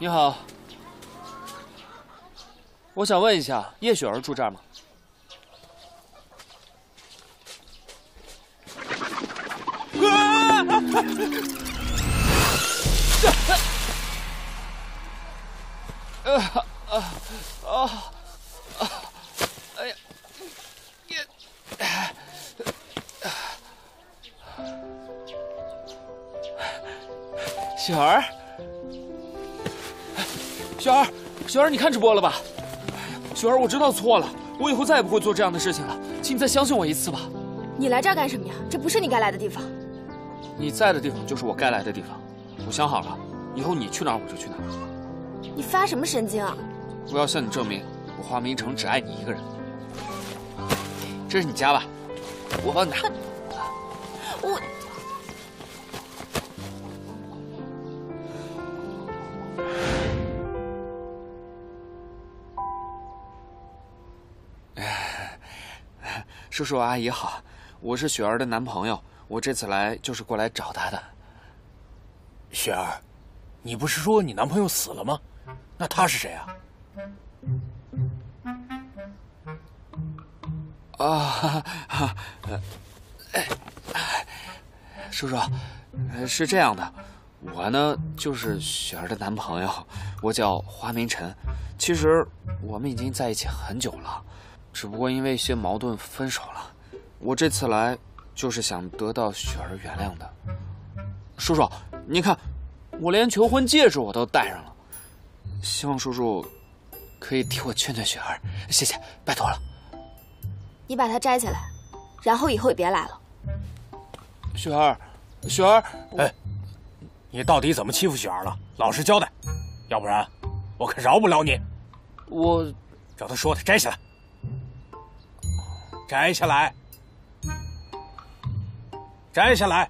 你好，我想问一下，叶雪儿住这儿吗？啊啊啊啊！哎呀，雪儿，雪儿，雪儿，你看直播了吧？雪儿，我知道错了，我以后再也不会做这样的事情了，请你再相信我一次吧。你来这儿干什么呀？这不是你该来的地方。你在的地方就是我该来的地方。我想好了，以后你去哪儿我就去哪儿。你发什么神经啊？我要向你证明，我华明城只爱你一个人。这是你家吧？我帮你拿。我。叔叔阿姨好，我是雪儿的男朋友，我这次来就是过来找她的。雪儿，你不是说你男朋友死了吗？那他是谁啊？啊，哎，叔叔，是这样的，我呢就是雪儿的男朋友，我叫花明晨。其实我们已经在一起很久了，只不过因为一些矛盾分手了。我这次来就是想得到雪儿原谅的。叔叔，您看，我连求婚戒指我都戴上了。希望叔叔可以替我劝劝雪儿，谢谢，拜托了。你把它摘下来，然后以后也别来了。雪儿，雪儿，哎，你到底怎么欺负雪儿了？老实交代，要不然我可饶不了你。我照他说的摘下来，摘下来，摘下来。